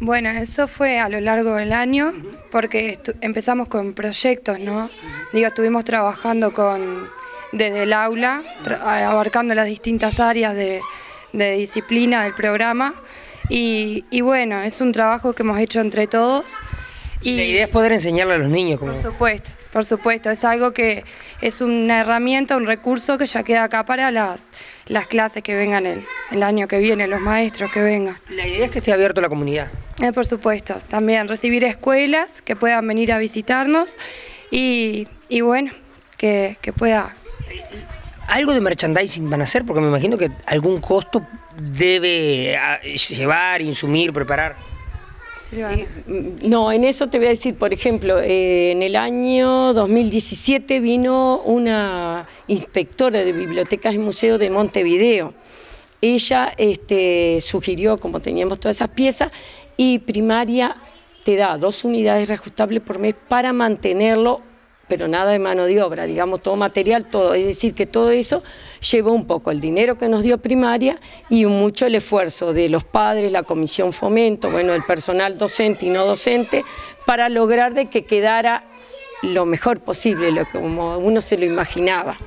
Bueno, eso fue a lo largo del año porque empezamos con proyectos, ¿no? Digo, estuvimos trabajando con desde el aula, abarcando las distintas áreas de, disciplina del programa y, bueno, es un trabajo que hemos hecho entre todos. Y la idea es poder enseñarle a los niños. Por supuesto, por supuesto, es algo que es una herramienta, un recurso que ya queda acá para las, las clases que vengan el, el año que viene, los maestros que vengan. La idea es que esté abierto a la comunidad. Eh, por supuesto, también recibir escuelas que puedan venir a visitarnos y, bueno, que, pueda... ¿Algo de merchandising van a hacer? Porque me imagino que algún costo debe ah, llevar, insumir, preparar. Eh, no, en eso te voy a decir, por ejemplo, eh, en el año 2017 vino una inspectora de bibliotecas y museos de Montevideo. Ella este, sugirió, como teníamos todas esas piezas, y primaria te da dos unidades reajustables por mes para mantenerlo, pero nada de mano de obra, digamos, todo material, todo. Es decir, que todo eso llevó un poco el dinero que nos dio primaria y mucho el esfuerzo de los padres, la comisión fomento, bueno, el personal docente y no docente, para lograr de que quedara lo mejor posible, lo como uno se lo imaginaba.